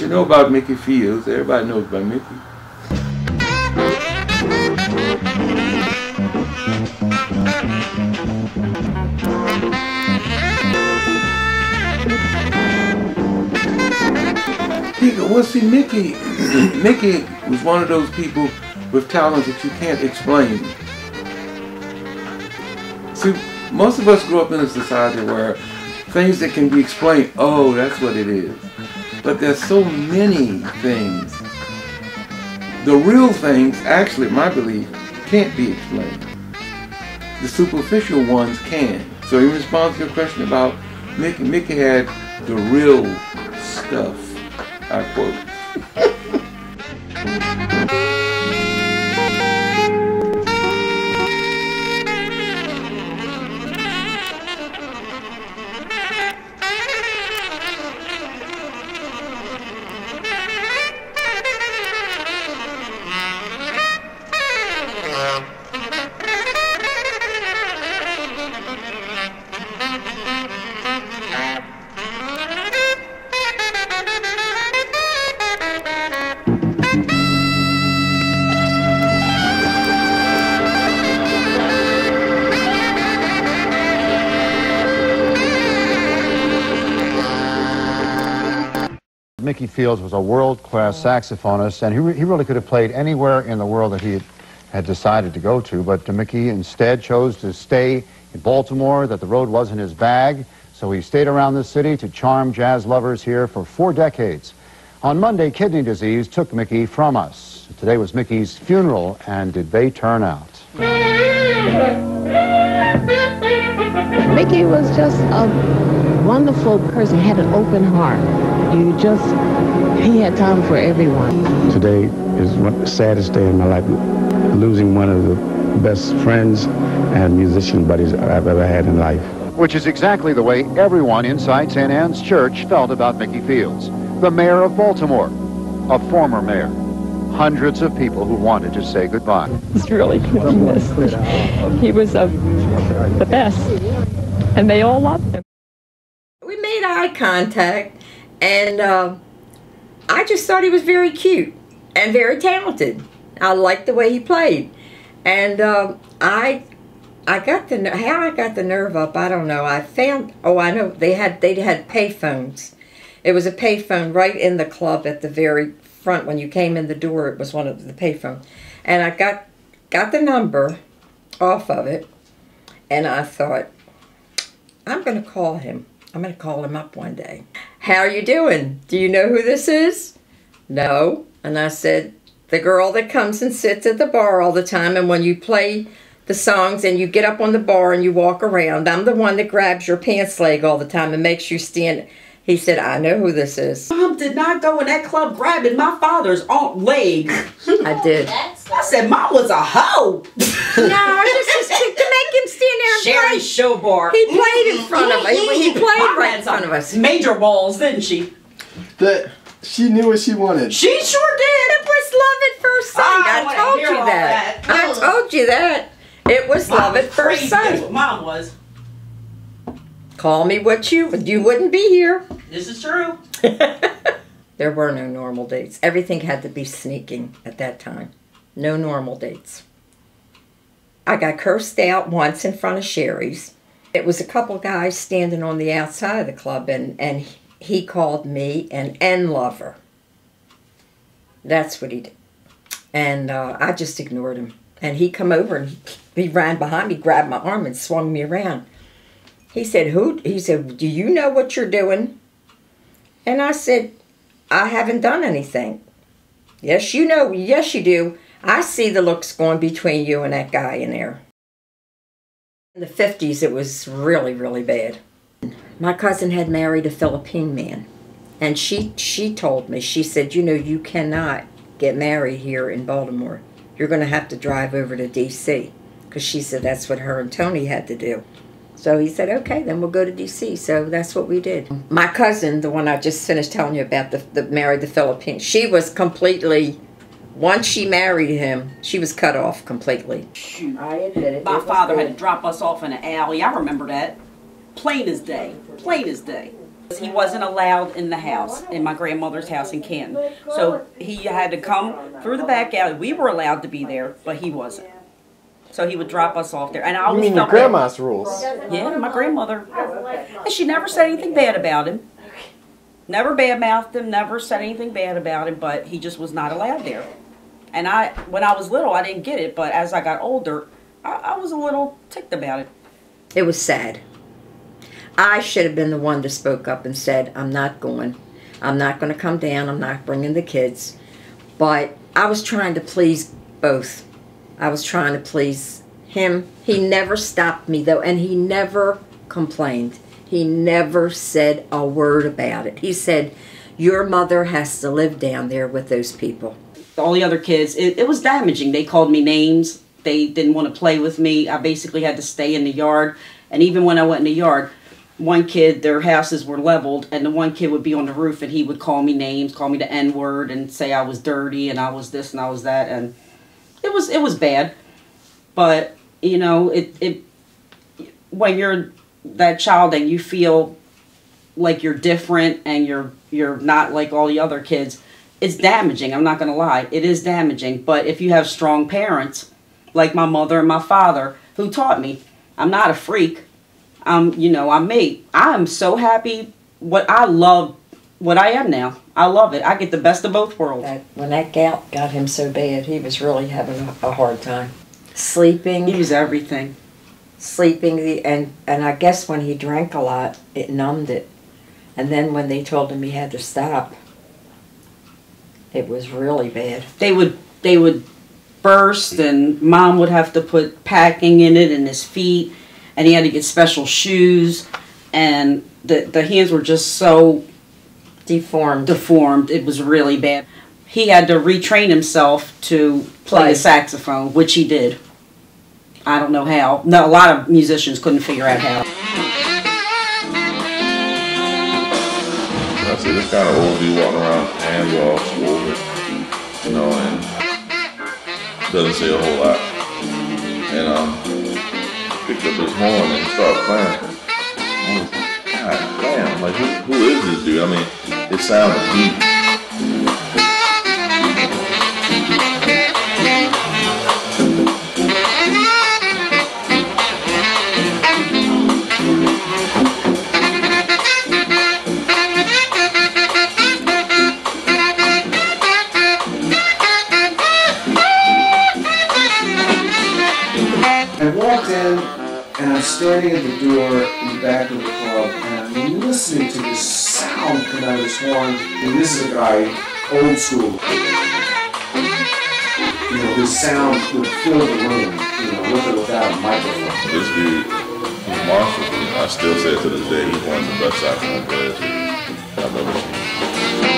you know about Mickey Fields. Everybody knows about Mickey. well, see, Mickey, Mickey was one of those people with talents that you can't explain. See, most of us grew up in a society where things that can be explained, oh, that's what it is. But there's so many things. The real things, actually, my belief, can't be explained. The superficial ones can. So in response to your question about Mickey, Mickey had the real stuff, I quote. Mickey Fields was a world-class oh. saxophonist, and he, re he really could have played anywhere in the world that he had, had decided to go to, but Mickey instead chose to stay in Baltimore, that the road wasn't his bag, so he stayed around the city to charm jazz lovers here for four decades. On Monday, kidney disease took Mickey from us. Today was Mickey's funeral, and did they turn out? Mickey was just a wonderful person, He had an open heart. You just, he had time for everyone. Today is one, the saddest day in my life, losing one of the best friends and musician buddies I've ever had in life. Which is exactly the way everyone inside St. Anne's Church felt about Mickey Fields, the mayor of Baltimore, a former mayor. Hundreds of people who wanted to say goodbye. It's really missed. He was uh, the best, and they all loved him. We made eye contact, and uh, I just thought he was very cute and very talented. I liked the way he played, and uh, I, I got the how I got the nerve up. I don't know. I found oh I know they had they had payphones. It was a payphone right in the club at the very front when you came in the door. It was one of the payphones, and I got got the number off of it, and I thought I'm going to call him. I'm going to call him up one day. How are you doing? Do you know who this is? No. And I said, the girl that comes and sits at the bar all the time, and when you play the songs and you get up on the bar and you walk around, I'm the one that grabs your pants leg all the time and makes you stand. He said, I know who this is. Mom did not go in that club grabbing my father's aunt leg. I did. I said, Mom was a hoe. no, I just, just to make him stand there and Sherry play. Showbar. He played in front of us. He mm-hmm. played Mom right had in front of us. Major balls, didn't she? That she knew what she wanted. She sure did. It was love at first sight. I I, told you that. that. I told you that. It was Mom love was at first crazy. That's sight. what Mom was. Call me what you you wouldn't be here. This is true. There were no normal dates. Everything had to be sneaking at that time. No normal dates. I got cursed out once in front of Sherry's. It was a couple guys standing on the outside of the club, and, and he called me an N lover. That's what he did. And uh, I just ignored him. And he come over and he, he ran behind me, grabbed my arm, and swung me around. He said, "Who?" He said, "Do you know what you're doing?" And I said, I haven't done anything. Yes, you know. Yes, you do. I see the looks going between you and that guy in there. In the 50s, it was really, really bad. My cousin had married a Philippine man. And she, she told me, she said, you know, you cannot get married here in Baltimore. You're going to have to drive over to D.C. Because she said that's what her and Tony had to do. So he said, okay, then we'll go to D.C. So that's what we did. My cousin, the one I just finished telling you about, the, the married the Philippines, she was completely, once she married him, she was cut off completely. Shoot. I admit it. My it father bad. had to drop us off in an alley. I remember that. Plain as day. Plain as day. He wasn't allowed in the house, in my grandmother's house in Canton. So he had to come through the back alley. We were allowed to be there, but he wasn't. So he would drop us off there. And I You always mean your felt bad. grandma's rules? Yeah, my grandmother. And she never said anything bad about him. Never badmouthed him, never said anything bad about him, but he just was not allowed there. And I, when I was little, I didn't get it, but as I got older, I, I was a little ticked about it. It was sad. I should have been the one that spoke up and said, I'm not going. I'm not going to come down. I'm not bringing the kids. But I was trying to please both. I was trying to please him. He never stopped me, though, and he never complained. He never said a word about it. He said, Your mother has to live down there with those people. all the other kids, it, it was damaging. They called me names. They didn't want to play with me. I basically had to stay in the yard. And even when I went in the yard, one kid, their houses were leveled, and the one kid would be on the roof and he would call me names, call me the N word, and say I was dirty and I was this and I was that. And it was it was bad. But, you know, it, it when you're that child and you feel like you're different and you're you're not like all the other kids it's damaging. I'm not to lie. It is damaging. But if you have strong parents like my mother and my father who taught me i'm not a freak. I'm you know i'm me. I'm so happy. What i love what i am now i love it i get the best of both worlds That when that gout got him so bad, he was really having a, a hard time. Sleeping. he was everything sleeping the and and I guess when he drank a lot, it numbed it. And then when they told him he had to stop, it was really bad. they would they would burst and mom would have to put packing in it in his feet and he had to get special shoes and the the hands were just so Deformed. deformed it was really bad he had to retrain himself to play Play. the saxophone which he did i don't know how no a lot of musicians couldn't figure out how I said, this kind of old dude walking around, hands all swollen, you know, and doesn't say a whole lot. And um, picked up his horn and started playing. I was like, God damn, like who, who is this dude? I mean, it sounded deep. I walked in and I'm standing at the door in the back of the club and I'm listening to this out of this. And this is a guy, old school. You know, his sound would fill the room, you know, with or without a microphone. This dude was monstrous. I still say to this day, he's one of the best saxophone players I've ever seen.